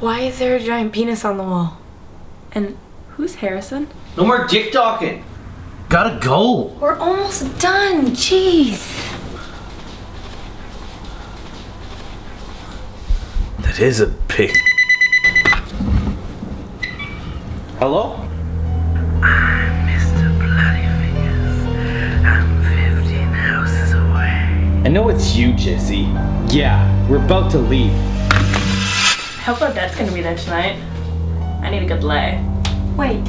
giant penis on the wall. And who's Harrison? No more dick talking. Gotta go. We're almost done. Jeez. That is a pig. Hello? I'm Mr. Bloody Fingers, I'm 15 houses away. I know it's you, Jesse. Yeah, we're about to leave. How about that's gonna be there tonight? I need a good lay. Wait.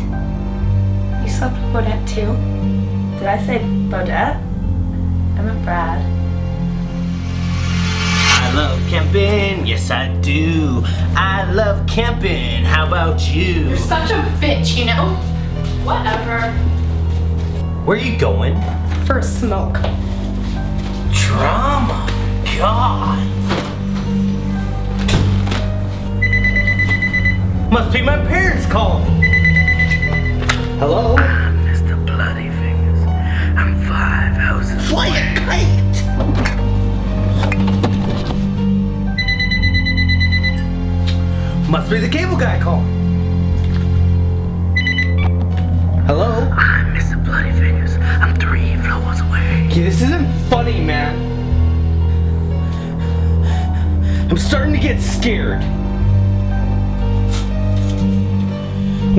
You slept with Bodette too? Did I say Bodette? I meant Brad. I love camping, yes I do. I love camping, how about you? You're such a bitch, you know? Whatever. Where are you going? For a smoke. Drama. God. Must be my parents calling. Hello? I'm Mr. Bloody Fingers. I'm five houses Fly a kite. Must be the cable guy calling. Hello? I'm Mr. Bloody Fingers. I'm three floors away. Okay, this isn't funny, man. I'm starting to get scared.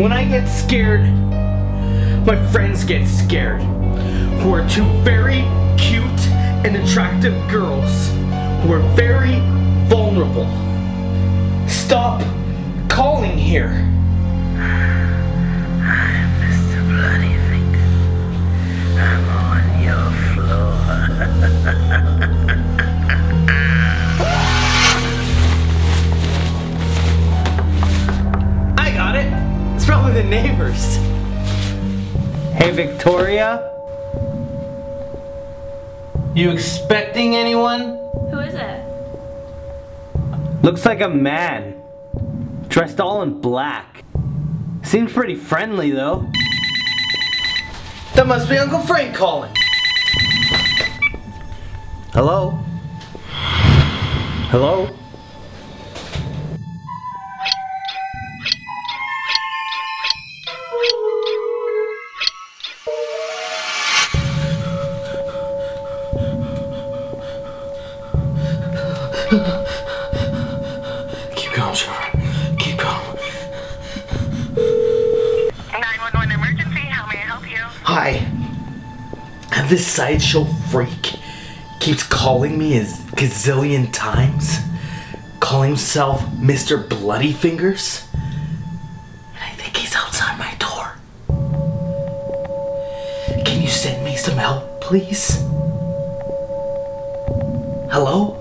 When I get scared, my friends get scared. Who are two very cute and attractive girls who are very vulnerable. Stop calling here. Hey, Victoria. You expecting anyone? Who is it? Looks like a man. Dressed all in black. Seems pretty friendly though. That must be Uncle Frank calling. Hello? Hello? Keep calm, Trevor. Keep calm. 911 emergency, how may I help you? Hi. Have this sideshow freak keeps calling me a gazillion times, calling himself Mr. Bloody Fingers. And I think he's outside my door. Can you send me some help, please? Hello?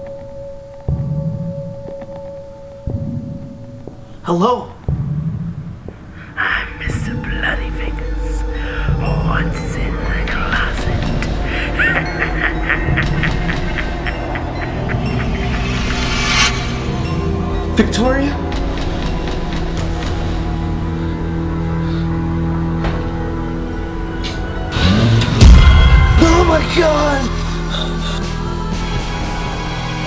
Hello? I'm Mr. Bloody Fingers. What's in the closet? Victoria? Oh my god!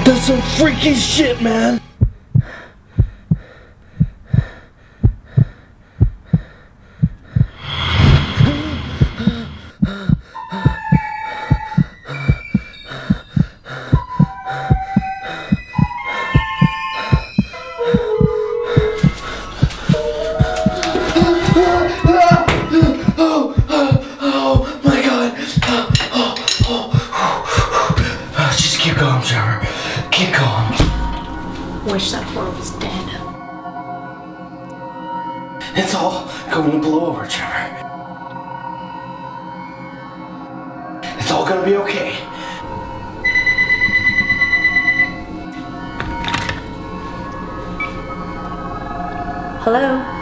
That's some freaky shit, man! Trevor. Going. Wish that floor was dead. It's all going to blow over, Trevor. It's all gonna be okay. Hello?